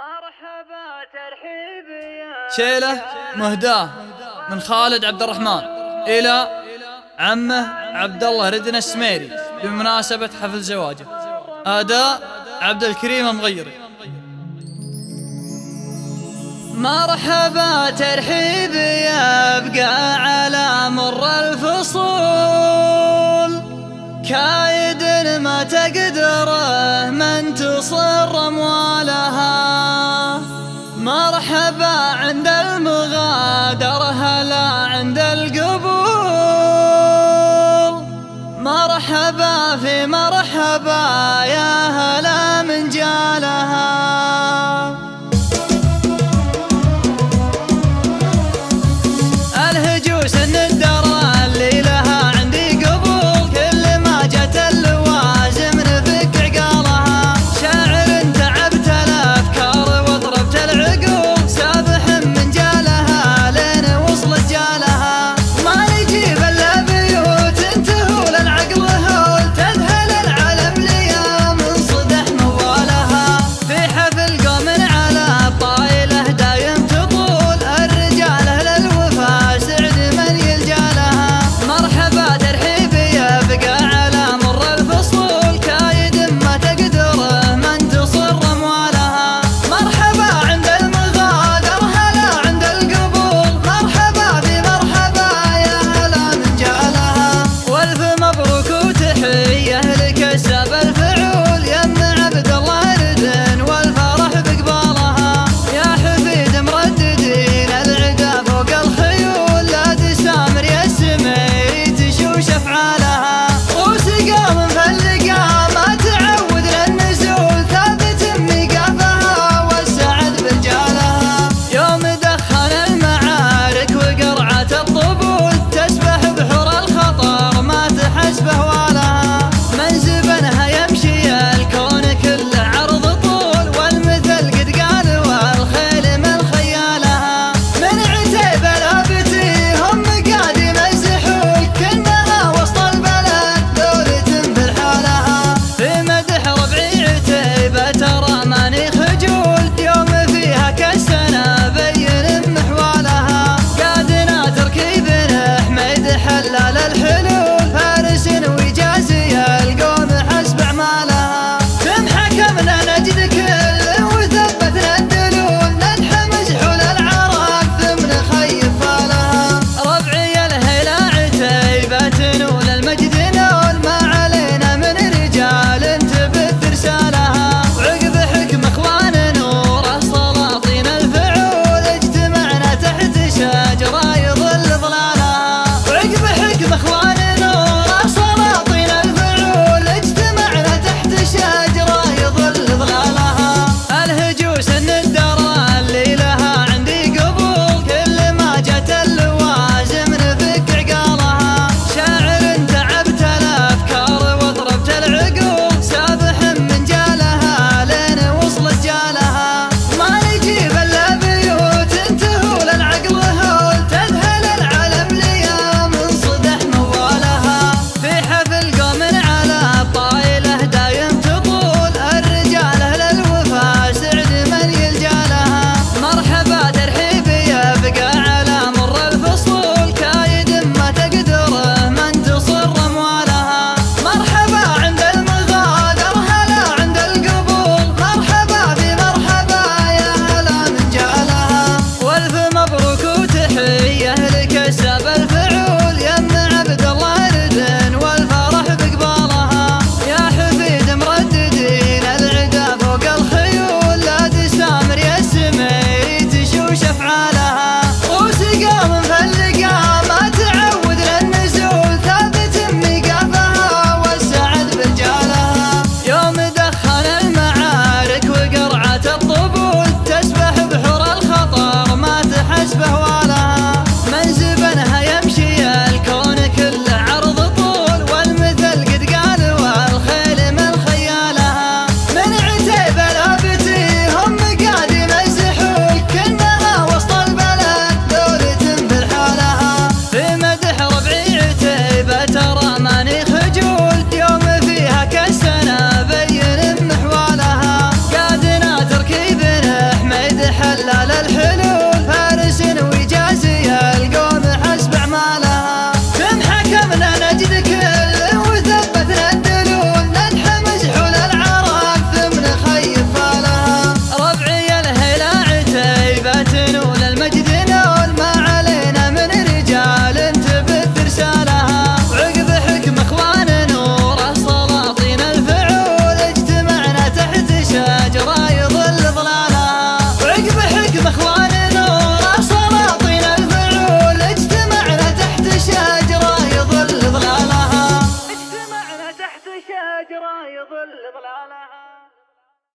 مرحبا ترحيب يا شيلة مهداة من خالد عبد الرحمن إلى عمه عبد الله ردنا السميري بمناسبة حفل زواجه. أداء عبد الكريم المغيري. مرحبا ترحيب يبقى على مر الفصول. كايد ما تقدره من تصر أموالها. مرحبا عند المغادر هلا عند القبول مرحبا في مرحبا يا هلا